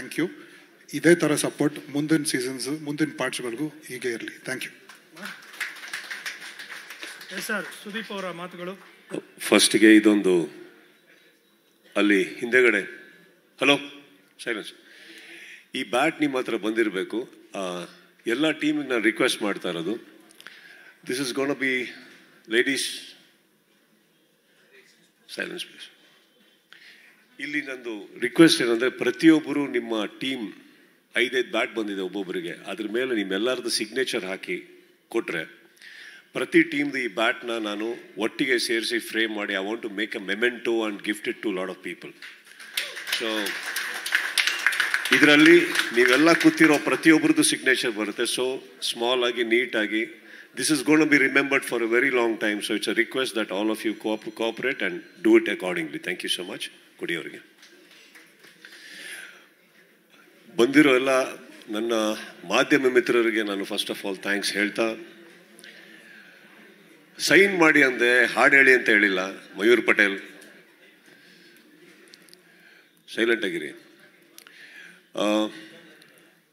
Thank you ಇದೇ ಥರ support ಮುಂದಿನ ಸೀಸನ್ಸ್ ಮುಂದಿನ ಪಾರ್ಟ್ಸ್ಗಳಿಗೂ ಹೀಗೆ ಇರಲಿ. Thank you yes sir Sudeep ಅವರ ಮಾತುಗಳು. ಫಸ್ಟಿಗೆ ಇದೊಂದು ಅಲ್ಲಿ ಹಿಂದೆಗಡೆ. ಹಲೋ ಸೈಲೆನ್ಸ್ ಈ ಬ್ಯಾಟ್ ನಿಮ್ಮ ಹತ್ರ ಬಂದಿರಬೇಕು. ಎಲ್ಲ ಟೀಮಿಗೆ ನಾನು ರಿಕ್ವೆಸ್ಟ್ ಮಾಡ್ತಾ ಇರೋದು. This is gonna be ladies silence please ಇಲ್ಲಿ ನಂದು ರಿಕ್ವೆಸ್ಟ್ ಏನಂದ್ರೆ ಪ್ರತಿಯೊಬ್ಬರು ನಿಮ್ಮ ಟೀಮ್ ಐದೈದು ಬ್ಯಾಟ್ ಬಂದಿದೆ ಒಬ್ಬೊಬ್ಬರಿಗೆ. ಅದ್ರ ಮೇಲೆ ನಿಮ್ಮೆಲ್ಲರದ್ದು ಸಿಗ್ನೇಚರ್ ಹಾಕಿ ಕೊಟ್ರೆ ಪ್ರತಿ ಟೀಮ್ದು ಈ ಬ್ಯಾಟ್ನ ನಾನು ಒಟ್ಟಿಗೆ ಸೇರಿಸಿ ಫ್ರೇಮ್ ಮಾಡಿ I want to make a memento and gift it to lot of people so ಇದರಲ್ಲಿ ನೀವೆಲ್ಲ ಕೂತಿರೋ ಪ್ರತಿಯೊಬ್ಬರದ್ದು ಸಿಗ್ನೇಚರ್ ಬರುತ್ತೆ. ಸೊ ಸ್ಮಾಲ್ ಆಗಿ ನೀಟಾಗಿ this is gonna be remembered for a very long time so it's a request that all of you coop cooperate and do it accordingly thank you so much ಕುಡಿಯೋರಿಗೆ ಬಂದಿರೋ ಎಲ್ಲ ನನ್ನ ಮಾಧ್ಯಮ ಮಿತ್ರರಿಗೆ ನಾನು first of all thanks ಹೇಳ್ತಾ sign ಮಾಡಿ ಅಂದೆ, ಹಾಡು ಹೇಳಿ ಅಂತ ಹೇಳಿಲ್ಲ, ಮಯೂರ್ ಪಟೇಲ್. ಸೈಲೆಂಟ್ ಆಗಿರಿ.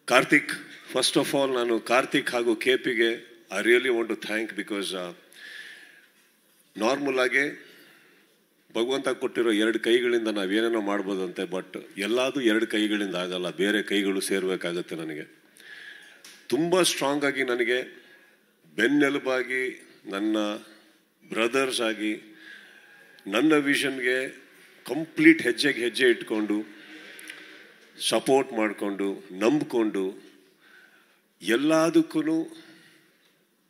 ಕಾರ್ತಿಕ್ ಫಸ್ಟ್ ಆಫ್ ಆಲ್ ನಾನು ಕಾರ್ತಿಕ್ ಹಾಗೂ ಕೆ ಪಿಗೆ I really want to thank because normal ಆಗಿ ಭಗವಂತ ಕೊಟ್ಟಿರೋ ಎರಡು ಕೈಗಳಿಂದ ನಾವೇನೇನೋ ಮಾಡ್ಬೋದಂತೆ ಬಟ್ ಎಲ್ಲಾದು ಎರಡು ಕೈಗಳಿಂದ ಆಗಲ್ಲ, ಬೇರೆ ಕೈಗಳು ಸೇರಬೇಕಾಗತ್ತೆ ನನಗೆ. ತುಂಬ ಸ್ಟ್ರಾಂಗ್ ಆಗಿ ನನಗೆ ಬೆನ್ನೆಲುಬಾಗಿ, ನನ್ನ ಬ್ರದರ್ಸ್ ಆಗಿ, ನನ್ನ ವಿಷನ್ಗೆ ಕಂಪ್ಲೀಟ್ ಹೆಜ್ಜೆಗೆ ಹೆಜ್ಜೆ ಇಟ್ಕೊಂಡು ಸಪೋರ್ಟ್ ಮಾಡಿಕೊಂಡು, ನಂಬಿಕೊಂಡು ಎಲ್ಲದಕ್ಕೂ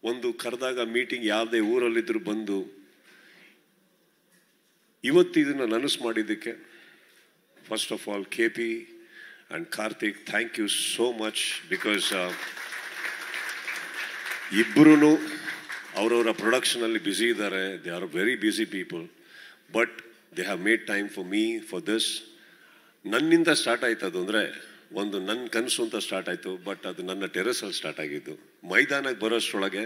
ಒಂದು ಕರೆದಾಗ ಮೀಟಿಂಗ್ ಯಾವುದೇ ಊರಲ್ಲಿದ್ದರೂ ಬಂದು ಇವತ್ತು ಇದನ್ನು ನನಸು ಮಾಡಿದ್ದಕ್ಕೆ first of all K P and Karthik thank you so much because ಇಬ್ಬರೂ ಅವರವರ ಪ್ರೊಡಕ್ಷನಲ್ಲಿ ಬ್ಯುಸಿ ಇದ್ದಾರೆ. They are very busy people but they have made time for me for this ನನ್ನಿಂದ ಸ್ಟಾರ್ಟ್ ಆಯ್ತು ಅದು ಅಂದರೆ, ಒಂದು ನನ್ನ ಕನಸು ಅಂತ ಸ್ಟಾರ್ಟ್ ಆಯಿತು ಬಟ್ ಅದು ನನ್ನ ಟೆರೆಸಲ್ಲಿ ಸ್ಟಾರ್ಟ್ ಆಗಿದ್ದು. ಮೈದಾನಕ್ಕೆ ಬರೋಷ್ಟರೊಳಗೆ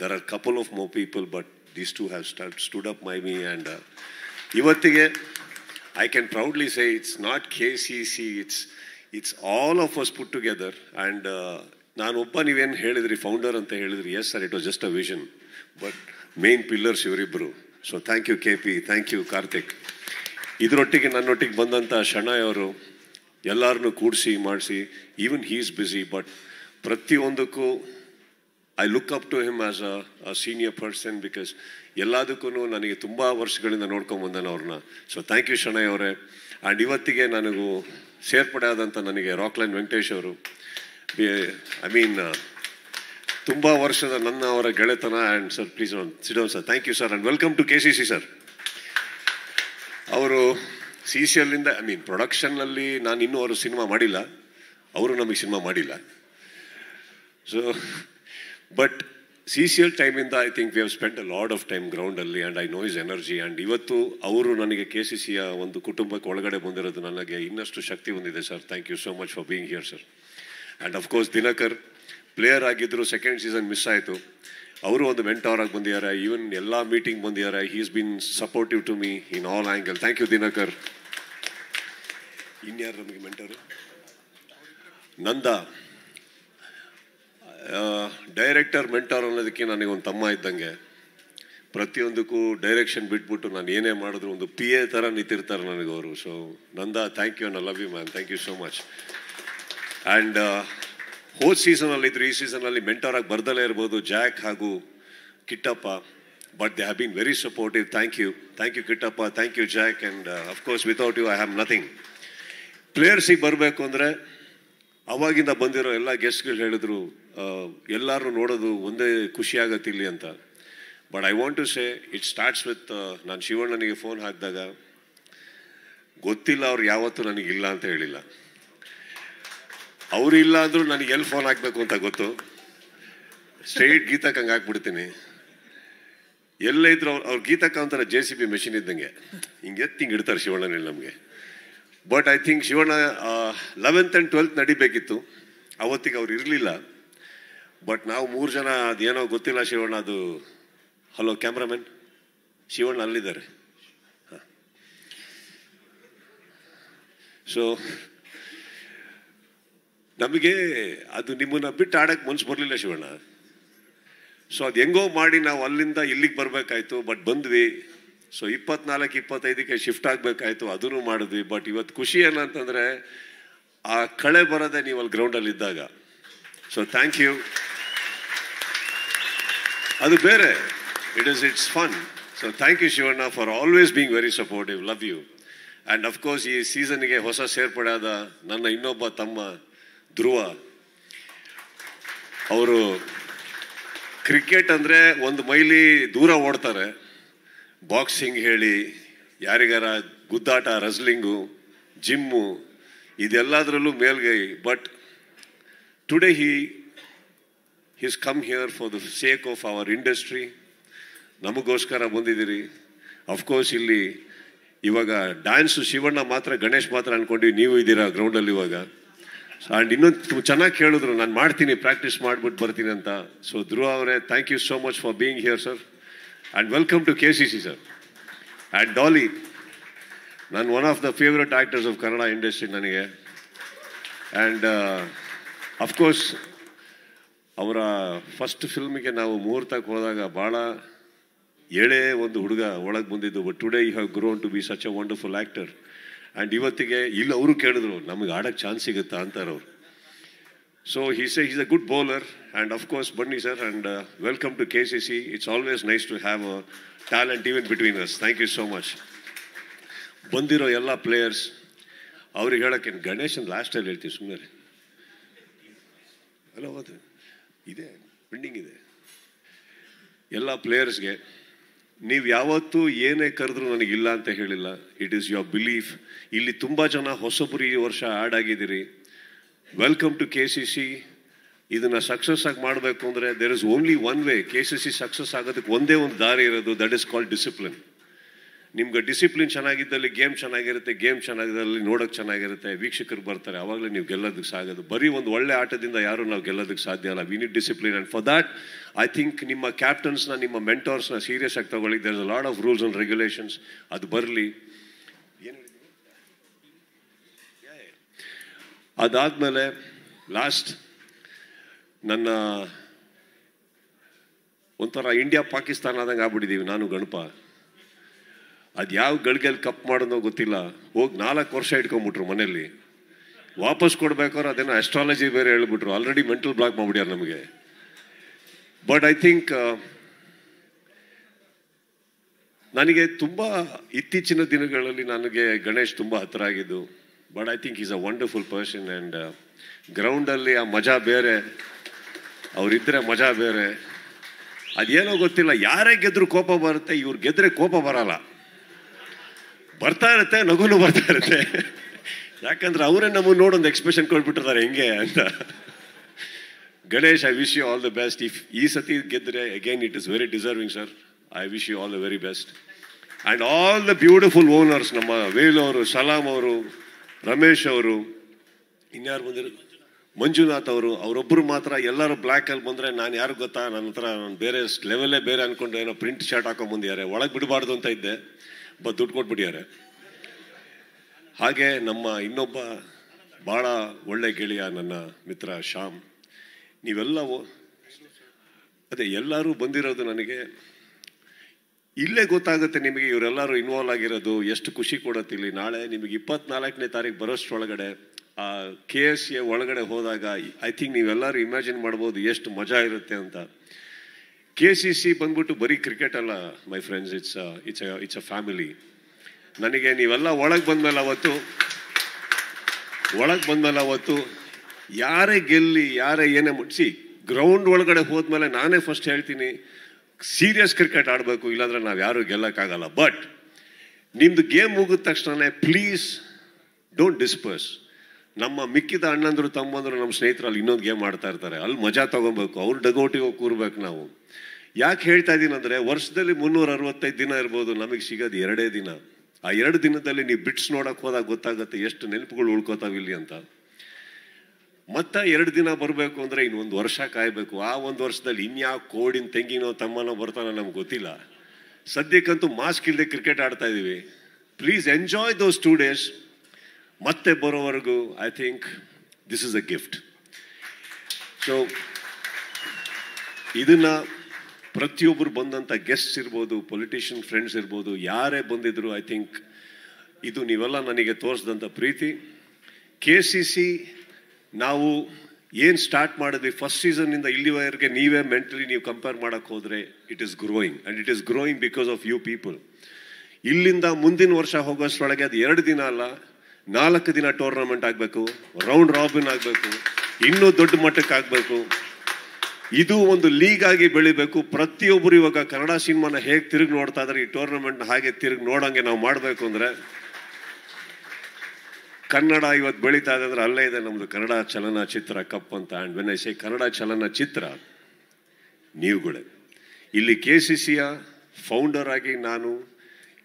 there are couple of more people but these two have start stood up my me and ಇವತ್ತಿಗೆ I can proudly say it's not K C C it's it's all of us put together and ನಾನು ಒಬ್ಬ ನೀವೇನು ಹೇಳಿದ್ರಿ founder ಅಂತ ಹೇಳಿದ್ರಿ yes sir it was just a vision but main pillars ಇವರಿಬ್ಬರು so thank you K P thank you Karthik ಇದರೊಟ್ಟಿಗೆ ನನ್ನೊಟ್ಟಿಗೆ ಬಂದಂಥ ಶಣಾಯ್ ಅವರು ಎಲ್ಲರನ್ನೂ ಕೂಡಿಸಿ, ಮಾಡಿಸಿ even he is busy but ಪ್ರತಿಯೊಂದಕ್ಕೂ I look up to him as a senior person because ಎಲ್ಲದಕ್ಕೂ ನನಗೆ ತುಂಬ ವರ್ಷಗಳಿಂದ ನೋಡ್ಕೊಂಡ್ ಬಂದನು ಅವ್ರನ್ನ. ಸೊ ಥ್ಯಾಂಕ್ ಯು ಶಣಯ್ ಅವರೇ. ಆ್ಯಂಡ್ ಇವತ್ತಿಗೆ ನನಗೂ ಸೇರ್ಪಡೆ ಆದಂಥ ನನಗೆ ರಾಕ್ಲೈನ್ ವೆಂಕಟೇಶ್ ಅವರು ಐ ಮೀನ್ ತುಂಬ ವರ್ಷದ ನನ್ನ ಅವರ ಗೆಳೆತನ and sir please sit down sir thank you sir and welcome to K C C sir ಅವರು ಸಿ ಸಿ ಎಲ್ಲಿಂದ ಐ ಮೀನ್ ಪ್ರೊಡಕ್ಷನ್ನಲ್ಲಿ ನಾನು ಇನ್ನೂ ಅವರು ಸಿನಿಮಾ ಮಾಡಿಲ್ಲ. ಅವರು ನಮಗೆ ಸಿನಿಮಾ ಮಾಡಿಲ್ಲ. So but C C L ಟೈಮಿಂದ I think we have spend a lot of time ಗ್ರೌಂಡಲ್ಲಿ and I know is energy and ಇವತ್ತು ಅವರು ನನಗೆ ಕೆ ಸಿ ಸಿಯ ಒಂದು ಕುಟುಂಬಕ್ಕೆ ಒಳಗಡೆ ಬಂದಿರೋದು ನನಗೆ ಇನ್ನಷ್ಟು ಶಕ್ತಿ ಹೊಂದಿದೆ sir thank you so much for being here sir and of course Dinakar player ಆಗಿದ್ದರು ಸೆಕೆಂಡ್ ಸೀಸನ್ ಮಿಸ್ ಆಯಿತು. ಅವರು ಒಂದು ಮೆಂಟವರ್ ಆಗಿ ಬಂದಿದ್ದಾರೆ. ಈವನ್ ಎಲ್ಲ ಮೀಟಿಂಗ್ ಬಂದಿದ್ದಾರೆ. He's been supportive to me in all angle thank you Dinakar. ಇನ್ಯಾರು ನಮಗೆ ಮೆಂಟರು ನಂದ. ಡೈರೆಕ್ಟರ್ ಮೆಂಟರ್ ಅನ್ನೋದಕ್ಕೆ ನನಗೆ ಒಂದು ತಮ್ಮ ಇದ್ದಂಗೆ. ಪ್ರತಿಯೊಂದಕ್ಕೂ ಡೈರೆಕ್ಷನ್ ಬಿಟ್ಬಿಟ್ಟು ನಾನು ಏನೇ ಮಾಡಿದ್ರು ಒಂದು ಪಿ ಎ ಥರ ನಿಂತಿರ್ತಾರೆ ನನಗೆ ಅವರು. So Nanda thank you and love you man thank you so much and ಹೋದ ಸೀಸನಲ್ಲಿ ಇದ್ರು, ಈ ಸೀಸನಲ್ಲಿ ಮೆಂಟರ್ ಆಗಿ ಬರ್ದಲೇ ಇರ್ಬೋದು ಜಾಕ್ ಹಾಗೂ Kittappa. But they have been very supportive thank you thank you Kittappa. Thank you Jack and of course without you I have nothing ಪ್ಲೇಯರ್ಸಿಗೆ ಬರಬೇಕು ಅಂದರೆ, ಅವಾಗಿಂದ ಬಂದಿರೋ ಎಲ್ಲ ಗೆಸ್ಟ್ಗಳು ಹೇಳಿದ್ರು ಎಲ್ಲರೂ ನೋಡೋದು ಒಂದೇ ಖುಷಿ ಇಲ್ಲಿ ಅಂತ. But I want to say it starts with ನಾನು ಶಿವಣ್ಣನಿಗೆ ಫೋನ್ ಹಾಕಿದಾಗ, ಗೊತ್ತಿಲ್ಲ ಅವ್ರು ಯಾವತ್ತೂ ನನಗಿಲ್ಲ ಅಂತ ಹೇಳಿಲ್ಲ. ಅವ್ರು ಇಲ್ಲ ಅಂದರೂ ನನಗೆ ಎಲ್ಲಿ ಫೋನ್ ಹಾಕಬೇಕು ಅಂತ ಗೊತ್ತು. ಸ್ಟ್ರೈಟ್ ಗೀತಕ್ಕೆ ಹಂಗೆ ಹಾಕ್ಬಿಡ್ತೀನಿ. ಎಲ್ಲೇ ಇದ್ರು ಅವ್ರು ಅವ್ರು ಗೀತಕ್ಕ ಅಂತಾರೆ ಜೆ ಸಿ ಬಿ ಮೆಷಿನ್ ಇದ್ದಂಗೆ. ಹಿಂಗೆ ಎತ್ತಿ ಹಿಂಗೆ ಇಡ್ತಾರೆ ಶಿವಣ್ಣನಲ್ಲಿ ನಮಗೆ. But I think Shivanna eleventh and twelfth ನಡಿಬೇಕಿತ್ತು. ಅವತ್ತಿಗೆ ಅವ್ರು ಇರಲಿಲ್ಲ. ಬಟ್ ನಾವು ಮೂರು ಜನ ಅದೇನೋ ಗೊತ್ತಿಲ್ಲ ಶಿವಣ್ಣ, ಅದು ಹಲೋ ಕ್ಯಾಮ್ರಾಮನ್ ಶಿವಣ್ಣ ಅಲ್ಲಿದ್ದಾರೆ. ಸೊ ನಮಗೆ ಅದು ನಿಮ್ಮನ್ನು ಬಿಟ್ಟು ಆಡಕ್ಕೆ ಮನ್ಸು ಬರಲಿಲ್ಲ ಶಿವಣ್ಣ. ಸೊ ಅದು ಹೆಂಗೋ ಮಾಡಿ ನಾವು ಅಲ್ಲಿಂದ ಇಲ್ಲಿಗೆ ಬರಬೇಕಾಯ್ತು ಬಟ್ ಬಂದ್ವಿ. ಸೊ ಇಪ್ಪತ್ನಾಲ್ಕು, ಇಪ್ಪತ್ತೈದಕ್ಕೆ ಶಿಫ್ಟ್ ಆಗಬೇಕಾಯ್ತು, ಅದನ್ನು ಮಾಡಿದ್ವಿ. ಬಟ್ ಇವತ್ತು ಖುಷಿ ಏನಂತಂದರೆ, ಆ ಕಳೆ ಬರೋದೇ ನೀವು ಅಲ್ಲಿ ಗ್ರೌಂಡಲ್ಲಿ ಇದ್ದಾಗ. ಸೊ ಥ್ಯಾಂಕ್ ಯು ಅದು ಬೇರೆ. It is it's fun so thank you Shivanna for always being very supportive love you and of course ಈ ಸೀಸನ್ಗೆ ಹೊಸ ಸೇರ್ಪಡೆ ಆದ ನನ್ನ ಇನ್ನೊಬ್ಬ ತಮ್ಮ ಧ್ರುವ. ಅವರು ಕ್ರಿಕೆಟ್ ಅಂದರೆ ಒಂದು ಮೈಲಿ ದೂರ ಓಡ್ತಾರೆ. ಬಾಕ್ಸಿಂಗ್ ಹೇಳಿ, ಯಾರಿಗಾರ ಗುದ್ದಾಟ ರಸ್ಲಿಂಗು ಜಿಮ್ಮು ಇದೆಲ್ಲದರಲ್ಲೂ ಮೇಲ್ಗೈ. But today he his come here for the sake of our industry ನಮಗೋಸ್ಕರ ಬಂದಿದ್ದೀರಿ. ಅಫ್ಕೋರ್ಸ್ ಇಲ್ಲಿ ಇವಾಗ ಡ್ಯಾನ್ಸು ಶಿವಣ್ಣ ಮಾತ್ರ, ಗಣೇಶ್ ಮಾತ್ರ ಅಂದ್ಕೊಂಡು ನೀವು ಇದ್ದೀರಾ ಗ್ರೌಂಡಲ್ಲಿ ಇವಾಗ. ಆ್ಯಂಡ್ ಇನ್ನೊಂದು ಚೆನ್ನಾಗಿ ಕೇಳಿದ್ರು, ನಾನು ಮಾಡ್ತೀನಿ ಪ್ರಾಕ್ಟೀಸ್ ಮಾಡ್ಬಿಟ್ಟು ಬರ್ತೀನಿ ಅಂತ. ಸೊ ಧ್ರುವ ಅವರೇ thank you so much for being here sir and welcome to K C C sir and Dolly ನಾನು one of the favourite actors of Kannada industry ನನಗೆ. ಆ್ಯಂಡ್ ಅಫ್ಕೋರ್ಸ್ ಅವರ ಫಸ್ಟ್ ಫಿಲ್ಮ್ಗೆ ನಾವು ಮುಹೂರ್ತಕ್ಕೆ ಹೋದಾಗ ಭಾಳ ಏಳೇ ಒಂದು ಹುಡುಗ ಒಳಗೆ ಬಂದಿದ್ದು. But today you have grown to be such a wonderful actor and ಇವತ್ತಿಗೆ ಇಲ್ಲಿ ಅವರು ಕೇಳಿದ್ರು, ನಮಗೆ ಆಡೋಕ್ಕೆ ಚಾನ್ಸ್ ಸಿಗುತ್ತಾ? ಅಂತಾರೆ ಅವರು. So he's a is a good bowler and of course ಬನ್ನಿ sir and welcome to K C C it's always nice to have a talent even between us thank you so much ಬಂದಿರೋ ಎಲ್ಲ players ಅವ್ರಿಗೆ ಹೇಳೋಕ್ಕೆ, ಗಣೇಶನ್ ಲಾಸ್ಟಲ್ಲಿ ಹೇಳ್ತೀವಿ ಸುಮ್ಮನೆ ಅಲ್ಲ ಹೌದು ಇದೆ ಪೆಂಡಿಂಗ್ ಇದೆ. ಎಲ್ಲ ಪ್ಲೇಯರ್ಸ್ಗೆ ನೀವು ಯಾವತ್ತೂ ಏನೇ ಕರೆದ್ರು ನನಗಿಲ್ಲ ಅಂತ ಹೇಳಿಲ್ಲ. ಇಟ್ ಈಸ್ ಯುವರ್ ಬಿಲೀಫ್ ಇಲ್ಲಿ ತುಂಬ ಜನ ಹೊಸಬರು ಈ ವರ್ಷ ಆ್ಯಡ್ ಆಗಿದ್ದೀರಿ. Welcome to K C C ಇದನ್ನ ಸಕ್ಸಸ್ ಆಗಿ ಮಾಡಬೇಕು ಅಂದರೆ there is only one way K C C success ಆಗೋದಕ್ಕೆ ಒಂದೇ ಒಂದು ದಾರಿ ಇರೋದು ದಟ್ ಇಸ್ ಕಾಲ್ಡ್ ಡಿಸಿಪ್ಲಿನ್ ನಿಮ್ಗೆ ಡಿಸಿಪ್ಲಿನ್ ಚೆನ್ನಾಗಿದ್ದಲ್ಲಿ ಗೇಮ್ ಚೆನ್ನಾಗಿರುತ್ತೆ ಗೇಮ್ ಚೆನ್ನಾಗಿದ್ದಲ್ಲಿ ನೋಡೋಕೆ ಚೆನ್ನಾಗಿರುತ್ತೆ, ವೀಕ್ಷಕರು ಬರ್ತಾರೆ ಆವಾಗಲೇ ನೀವು ಗೆಲ್ಲೋದಕ್ಕೆ ಸಾಗೋದು. ಬರೀ ಒಂದು ಒಳ್ಳೆ ಆಟದಿಂದ ಯಾರು ನಾವು ಗೆಲ್ಲೋದಕ್ಕೆ ಸಾಧ್ಯ ಅಲ್ಲ. We need discipline and for that I think ನಿಮ್ಮ ಕ್ಯಾಪ್ಟನ್ಸ್ನ ನಿಮ್ಮ ಮೆಂಟೋರ್ಸ್ನ ಸೀರಿಯಸ್ ಆಗಿ ತಗೊಳ್ಳಿ. There a lot of rules and regulations ಅದು ಬರಲಿ. ಅದಾದಮೇಲೆ ಲಾಸ್ಟ್ ನನ್ನ ಒಂಥರ ಇಂಡಿಯಾ ಪಾಕಿಸ್ತಾನ ಆದಂಗೆ ಆಗ್ಬಿಟ್ಟಿದ್ದೀವಿ ನಾನು ಗಣಪ. ಅದು ಯಾವ ಗಳಿಗೆಯಲ್ಲಿ ಕಪ್ ಮಾಡೋದೋ ಗೊತ್ತಿಲ್ಲ. ಹೋಗಿ ನಾಲ್ಕು ವರ್ಷ ಇಟ್ಕೊಂಬಿಟ್ರು ಮನೆಯಲ್ಲಿ. ವಾಪಸ್ ಕೊಡ್ಬೇಕಾದ್ರೆ ಅದೇನೋ ಆಸ್ಟ್ರಾಲಜಿ ಬೇರೆ ಹೇಳ್ಬಿಟ್ರು. ಆಲ್ರೆಡಿ ಮೆಂಟಲ್ ಬ್ಲಾಕ್ ಮಾಡಿಬಿಡ್ಯಾರ ನಮಗೆ. ಬಟ್ ಐ ಥಿಂಕ್ ನನಗೆ ತುಂಬ ಇತ್ತೀಚಿನ ದಿನಗಳಲ್ಲಿ ನನಗೆ ಗಣೇಶ್ ತುಂಬ ಹತ್ತಿರ ಆಗಿದ್ದು. But I think is a wonderful person and ಗ್ರೌಂಡಲ್ಲಿ ಆ ಮಜಾ ಬೇರೆ. ಅವರಿದ್ದರೆ ಮಜಾ ಬೇರೆ. ಅದೇನೋ ಗೊತ್ತಿಲ್ಲ. ಯಾರೇ ಗೆದ್ರು ಕೋಪ ಬರುತ್ತೆ, ಇವ್ರು ಗೆದ್ರೆ ಕೋಪ ಬರಲ್ಲ. ಬರ್ತಾ ಇರುತ್ತೆ, ನಗುನು ಬರ್ತಾ ಇರುತ್ತೆ. ಯಾಕಂದ್ರೆ ಅವರೇ ನಮಗೆ ನೋಡೊಂದು ಎಕ್ಸ್ಪ್ರೆಷನ್ ಕೊಟ್ಬಿಟ್ಟಿರ್ತಾರೆ, ಹೆಂಗೆ ಅಂತ. Ganesh I wish you all the best if ಈ ಸತಿ ಗೆದ್ದರೆ again it is very deserving sir I wish you all the very best and all the beautiful owners ನಮ್ಮ ವೇಲು ಅವರು, ಸಲಾಂ ಅವರು, ರಮೇಶ್ ಅವರು, ಇನ್ಯಾರು ಬಂದಿರೋ, ಮಂಜುನಾಥ್ ಅವರು ಅವರೊಬ್ಬರು ಮಾತ್ರ ಎಲ್ಲರೂ ಬ್ಲ್ಯಾಕಲ್ಲಿ ಬಂದರೆ ನಾನು ಯಾರು ಗೊತ್ತಾ? ನನ್ನ ಹತ್ರ ನಾನು ಬೇರೆ ಲೆವೆಲ್ಲೇ ಬೇರೆ ಅಂದ್ಕೊಂಡು ಏನೋ ಪ್ರಿಂಟ್ ಶರ್ಟ್ ಹಾಕೊಂಡ್ಬಂದಿದ್ದಾರೆ ಒಳಗೆ ಬಿಡಬಾರ್ದು ಅಂತ ಇದ್ದೆ. ಬಟ್ ದುಡ್ಡು ಕೊಟ್ಬಿಟ್ಟಿದ್ದಾರೆ. ಹಾಗೆ ನಮ್ಮ ಇನ್ನೊಬ್ಬ ಭಾಳ ಒಳ್ಳೆ ಗೆಳೆಯ ನನ್ನ ಮಿತ್ರ ಶ್ಯಾಮ್, ನೀವೆಲ್ಲ ಅದೇ ಎಲ್ಲರೂ ಬಂದಿರೋದು ನನಗೆ ಇಲ್ಲೇ ಗೊತ್ತಾಗುತ್ತೆ ನಿಮಗೆ ಇವರೆಲ್ಲರೂ ಇನ್ವಾಲ್ವ್ ಆಗಿರೋದು, ಎಷ್ಟು ಖುಷಿ ಕೊಡುತ್ತೆ ಇಲ್ಲಿ. ನಾಳೆ ನಿಮಗೆ ಇಪ್ಪತ್ನಾಲ್ಕನೇ ತಾರೀಕು ಬರೋಷ್ಟೊಳಗಡೆ ಆ ಕೆ ಎಸ್ ಎ ಒಳಗಡೆ ಹೋದಾಗ ಐ ಥಿಂಕ್ ನೀವೆಲ್ಲರೂ ಇಮ್ಯಾಜಿನ್ ಮಾಡ್ಬೋದು ಎಷ್ಟು ಮಜಾ ಇರುತ್ತೆ ಅಂತ. ಕೆ ಸಿ ಸಿ ಬಂದ್ಬಿಟ್ಟು ಬರೀ ಕ್ರಿಕೆಟ್ ಅಲ್ಲ my friends it's it's it's a family ನನಗೆ ನೀವೆಲ್ಲ ಒಳಗೆ ಬಂದ್ಮೇಲೆ ಅವತ್ತು, ಒಳಗೆ ಬಂದ್ಮೇಲೆ ಅವತ್ತು ಯಾರೇ ಗೆಲ್ಲಿ, ಯಾರೇ ಏನೇ ಮುಟ್ಸಿ ಗ್ರೌಂಡ್ ಒಳಗಡೆ ಹೋದ್ಮೇಲೆ ನಾನೇ ಫಸ್ಟ್ ಹೇಳ್ತೀನಿ ಸೀರಿಯಸ್ ಕ್ರಿಕೆಟ್ ಆಡಬೇಕು, ಇಲ್ಲಾಂದ್ರೆ ನಾವು ಯಾರೂ ಗೆಲ್ಲಕ್ಕಾಗಲ್ಲ. ಬಟ್ ನಿಮ್ಮದು ಗೇಮ್ ಮುಗಿದ ತಕ್ಷಣ ಪ್ಲೀಸ್ ಡೋಂಟ್ ಡಿಸ್ಪರ್ಸ್ ನಮ್ಮ ಮಿಕ್ಕಿದ ಅಣ್ಣಂದ್ರು ತಮ್ಮಂದ್ರು ನಮ್ಮ ಸ್ನೇಹಿತರು ಅಲ್ಲಿ ಇನ್ನೊಂದು ಗೇಮ್ ಆಡ್ತಾ ಇರ್ತಾರೆ. ಅಲ್ಲಿ ಮಜಾ ತಗೋಬೇಕು, ಅವ್ರು ಡಗೋಟಿಗೆ ಹೋಗಿ ಕೂರ್ಬೇಕು ನಾವು. ಯಾಕೆ ಹೇಳ್ತಾ ಇದ್ದೀನಿ ಅಂದ್ರೆ, ವರ್ಷದಲ್ಲಿ ಮುನ್ನೂರ ಅರವತ್ತೈದು ದಿನ ಇರ್ಬೋದು, ನಮಗೆ ಸಿಗೋದು ಎರಡೇ ದಿನ. ಆ ಎರಡು ದಿನದಲ್ಲಿ ನೀವು ಬಿಟ್ಸ್ ನೋಡಕ್ ಹೋದಾಗ ಗೊತ್ತಾಗುತ್ತೆ ಎಷ್ಟು ನೆನಪುಗಳು ಉಳ್ಕೋತಾವಿಲ್ಲಿ ಅಂತ. ಮತ್ತೆ ಎರಡು ದಿನ ಬರಬೇಕು ಅಂದ್ರೆ ಇನ್ನೊಂದು ವರ್ಷ ಕಾಯಬೇಕು. ಆ ಒಂದು ವರ್ಷದಲ್ಲಿ ಇನ್ಯಾ ಕೋಡಿನ ತೆಂಗಿನೋ ತಮ್ಮನೋ ಬರ್ತಾನೋ ನಮ್ಗೆ ಗೊತ್ತಿಲ್ಲ. ಸದ್ಯಕ್ಕಂತೂ ಮಾಸ್ಕ್ ಇಲ್ಲದೆ ಕ್ರಿಕೆಟ್ ಆಡ್ತಾ ಇದ್ದೀವಿ please enjoy those two days ಮತ್ತೆ ಬರೋವರೆಗೂ I think this is a gift so ಇದನ್ನ ಪ್ರತಿಯೊಬ್ಬರು ಬಂದಂಥ ಗೆಸ್ಟ್ಸ್ ಇರ್ಬೋದು ಪೊಲಿಟಿಷಿಯನ್ ಫ್ರೆಂಡ್ಸ್ ಇರ್ಬೋದು, ಯಾರೇ ಬಂದಿದ್ರು ಐ ಥಿಂಕ್ ಇದು ನೀವೆಲ್ಲ ನನಗೆ ತೋರಿಸಿದಂಥ ಪ್ರೀತಿ. ಕೆ ಸಿ ಸಿ ನಾವು ಏನು ಸ್ಟಾರ್ಟ್ ಮಾಡಿದ್ವಿ ಫಸ್ಟ್ ಸೀಸನ್ನಿಂದ ಇಲ್ಲಿವರೆಗೆ ನೀವೇ ಮೆಂಟಲಿ ನೀವು ಕಂಪೇರ್ ಮಾಡೋಕ್ಕೆ ಹೋದರೆ it is growing and it is growing because of you people ಇಲ್ಲಿಂದ ಮುಂದಿನ ವರ್ಷ ಹೋಗೋಷ್ಟರೊಳಗೆ ಅದು ಎರಡು ದಿನ ಅಲ್ಲ ನಾಲ್ಕು ದಿನ ಟೂರ್ನಮೆಂಟ್ ಆಗಬೇಕು ರೌಂಡ್ ರಾಬಿನ್ ಆಗಬೇಕು, ಇನ್ನೂ ದೊಡ್ಡ ಮಟ್ಟಕ್ಕೆ ಆಗಬೇಕು. ಇದು ಒಂದು ಲೀಗ್ ಆಗಿ ಬೆಳಿಬೇಕು. ಪ್ರತಿಯೊಬ್ಬರು ಇವಾಗ ಕನ್ನಡ ಸಿನಿಮಾನ ಹೇಗೆ ತಿರುಗಿ ನೋಡ್ತಾ ಇದ್ದಾರೆ ಈ ಟೂರ್ನಮೆಂಟ್ನ ಹಾಗೆ ತಿರುಗಿ ನೋಡಂಗೆ ನಾವು ಮಾಡಬೇಕು ಅಂದರೆ, ಕನ್ನಡ ಇವತ್ತು ಬೆಳೀತಾ ಇದೆ ಅಂದ್ರೆ ಅಲ್ಲೇ ಇದೆ ನಮ್ಮದು ಕನ್ನಡ ಚಲನಚಿತ್ರ ಕಪ್ ಅಂತ. And when I say Kannada ಚಲನಚಿತ್ರ, ನೀವುಗಳೇ. ಇಲ್ಲಿ ಕೆ ಸಿ ಸಿಯ ಫೌಂಡರ್ ಆಗಿ ನಾನು,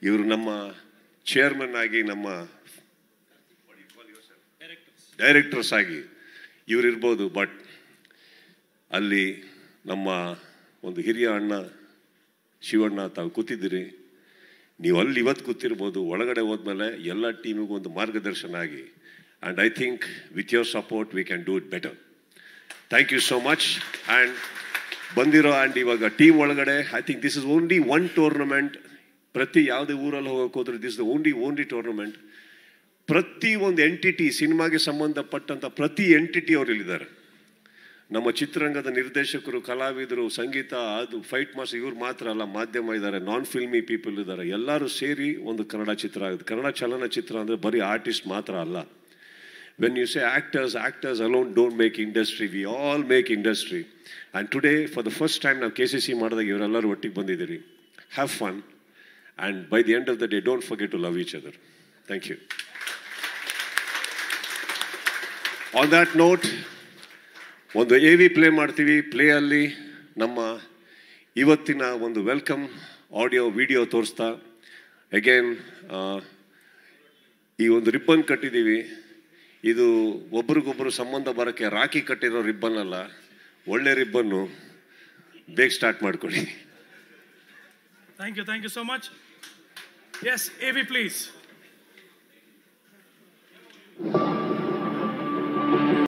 ಇವರು ನಮ್ಮ ಚೇರ್ಮನ್ ಆಗಿ ನಮ್ಮ ಡೈರೆಕ್ಟರ್ಸ್ ಆಗಿ ಇವರಿರ್ಬೋದು ಬಟ್ ಅಲ್ಲಿ ನಮ್ಮ ಒಂದು ಹಿರಿಯ ಅಣ್ಣ ಶಿವಣ್ಣ ತಾವು ಕೂತಿದ್ದೀರಿ. ನೀವು ಅಲ್ಲಿ ಇವತ್ತು ಕೂತಿರ್ಬೋದು, ಒಳಗಡೆ ಹೋದ್ಮೇಲೆ ಎಲ್ಲ ಟೀಮಿಗೂ ಒಂದು ಮಾರ್ಗದರ್ಶನ ಆಗಿ. And I think with your support we can do it better thank you so much and ಬಂದಿರೋ ಆ್ಯಂಡ್ ಇವಾಗ ಟೀಮ್ ಒಳಗಡೆ I think this is only one tournament ಪ್ರತಿ ಯಾವುದೇ ಊರಲ್ಲಿ ಹೋಗೋಕೆ ಹೋದ್ರೆ this the only only tournament ಪ್ರತಿ ಒಂದು ಎಂಟಿಟಿ ಸಿನಿಮಾಗೆ ಸಂಬಂಧಪಟ್ಟಂಥ ಪ್ರತಿ ಎಂಟಿಟಿ ಅವರು ಇಲ್ಲಿದ್ದಾರೆ. ನಮ್ಮ ಚಿತ್ರರಂಗದ ನಿರ್ದೇಶಕರು, ಕಲಾವಿದರು, ಸಂಗೀತ, ಅದು ಫೈಟ್ ಮಾಸ್ ಇವ್ರು ಮಾತ್ರ ಅಲ್ಲ, ಮಾಧ್ಯಮ ಇದ್ದಾರೆ ನಾನ್ ಫಿಲ್ಮಿ ಪೀಪಲ್ ಇದ್ದಾರೆ, ಎಲ್ಲರೂ ಸೇರಿ ಒಂದು ಕನ್ನಡ ಚಿತ್ರ ಆಗುತ್ತೆ ಕನ್ನಡ ಚಲನಚಿತ್ರ ಅಂದರೆ ಬರೀ ಆರ್ಟಿಸ್ಟ್ ಮಾತ್ರ ಅಲ್ಲ. When you say actors actors alone don't make industry we all make industry and today for the first time ನಾವು ಕೆ ಸಿ ಸಿ ಮಾಡಿದಾಗ ಇವರೆಲ್ಲರೂ ಒಟ್ಟಿಗೆ ಬಂದಿದ್ದೀರಿ. Have fun and by the end of the day don't forget to love each other thank you on that note ಒಂದು A V play ಮಾಡ್ತೀವಿ ಪ್ಲೇಯಲ್ಲಿ ನಮ್ಮ ಇವತ್ತಿನ ಒಂದು ವೆಲ್ಕಮ್ ಆಡಿಯೋ ವಿಡಿಯೋ ತೋರಿಸ್ತಾ. ಅಗೇನ್ ಈ ಒಂದು ರಿಬ್ಬನ್ ಕಟ್ಟಿದ್ದೀವಿ. ಇದು ಒಬ್ರಿಗೊಬ್ಬರು ಸಂಬಂಧ ಬರೋಕ್ಕೆ ರಾಖಿ ಕಟ್ಟಿರೋ ರಿಬ್ಬನ್ ಅಲ್ಲ, ಒಳ್ಳೆ ರಿಬ್ಬನ್ನು ಬೇಗ ಸ್ಟಾರ್ಟ್ ಮಾಡ್ಕೊಳ್ಳಿ. Thank you thank you so much S A V please